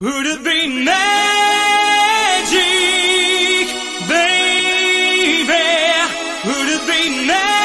Would it be magic, baby? Would it be magic?